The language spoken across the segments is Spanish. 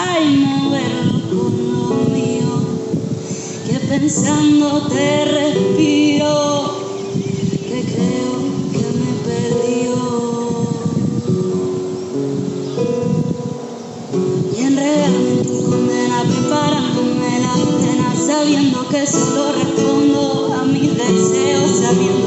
y moverlo con lo mío, que pensando te respiro, que creo que me perdió. Y enredándome tu condena, preparándome la condena, sabiendo que solo respondo a mis deseos, sabiendo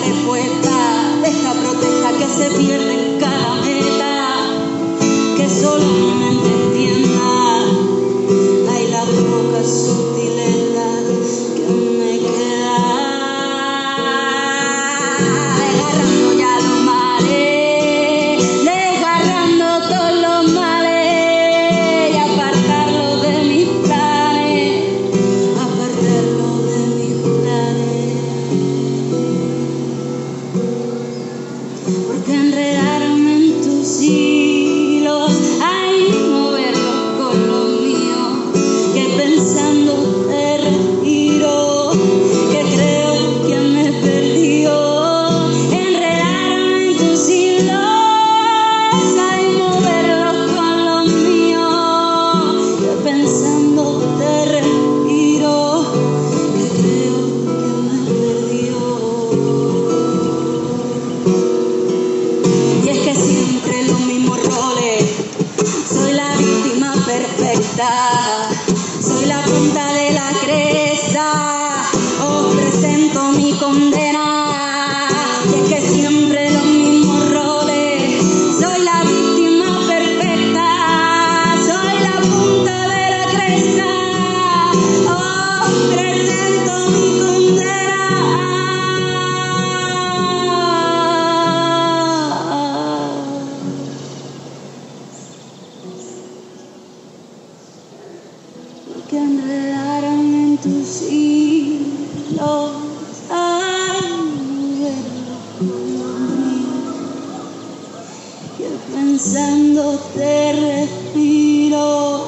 respuesta esta protesta que se pierde. mi condena. Y es que siempre los mismos roles. Soy la víctima perfecta. Soy la punta de la cresta. Oh, presento mi condena. Que anhelaron en tus Yo pensando te respiro,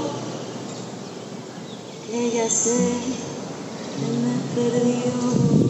que ya sé que me perdió.